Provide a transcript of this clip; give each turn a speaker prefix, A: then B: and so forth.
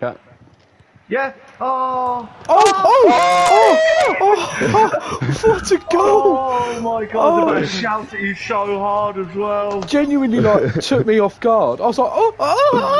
A: Yeah.
B: Yeah. Oh.
C: Oh oh. oh. oh, oh, oh, oh, what a goal!
B: Oh my god!
C: Oh.
B: Oh. shout at you so hard as well.
C: Genuinely, like, took me off guard. I was like, oh, oh, oh.